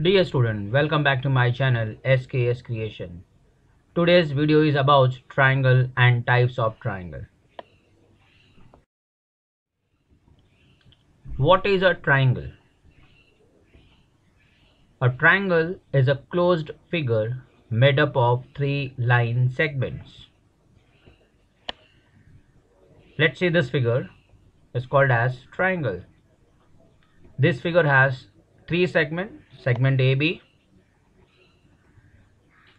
Dear student, welcome back to my channel SKS Creation. Today's video is about triangle and types of triangle. What is a triangle? A triangle is a closed figure made up of three line segments. Let's see this figure is called as triangle. This figure has three segments, segment AB,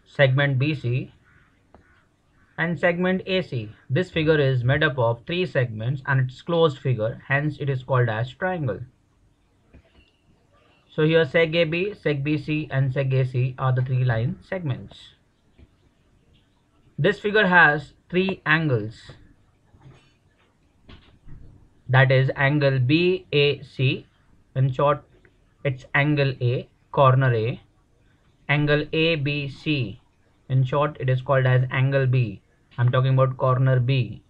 segment BC and segment AC. This figure is made up of three segments and it's closed figure, hence it is called as triangle. So here seg AB, seg BC and seg AC are the three line segments. This figure has three angles that is angle BAC in short it's angle A corner A. Angle ABC in short it is called as angle B. I'm talking about corner B.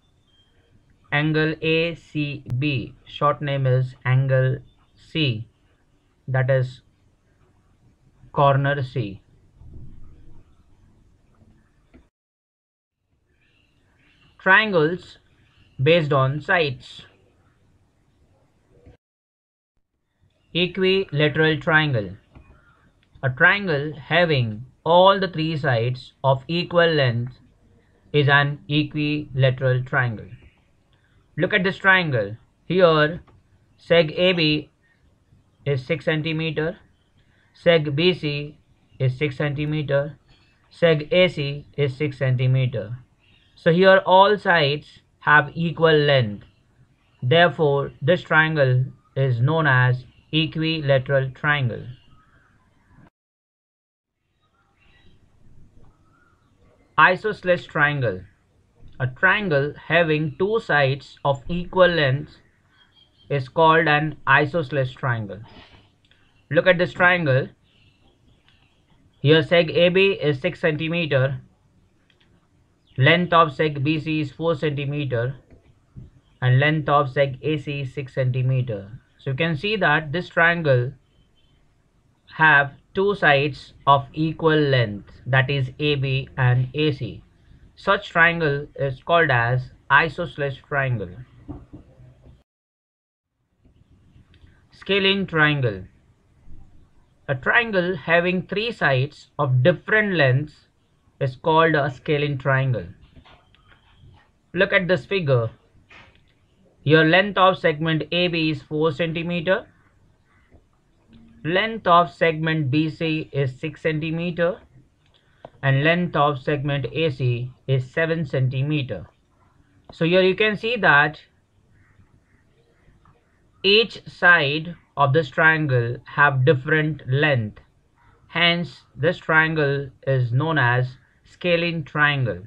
Angle ACB short name is angle C. That is corner C. Triangles based on sides Equilateral triangle. A triangle having all the three sides of equal length is an equilateral triangle. Look at this triangle. Here seg AB is 6 centimeter, seg BC is 6 centimeter, seg AC is 6 centimeter. So here all sides have equal length. Therefore, this triangle is known as equilateral triangle. Isosceles triangle. A triangle having two sides of equal length is called an isosceles triangle. Look at this triangle. Here seg AB is 6 centimeter. Length of seg BC is 4 centimeter. And length of seg AC is 6 centimeter. So you can see that this triangle have two sides of equal length that is AB and AC. Such triangle is called as isosceles triangle. Scalene triangle. A triangle having three sides of different lengths is called a scalene triangle. Look at this figure. Your length of segment AB is 4 centimeter. Length of segment BC is 6 centimeter. And length of segment AC is 7 centimeter. So here you can see that each side of this triangle have different length. Hence, this triangle is known as scalene triangle.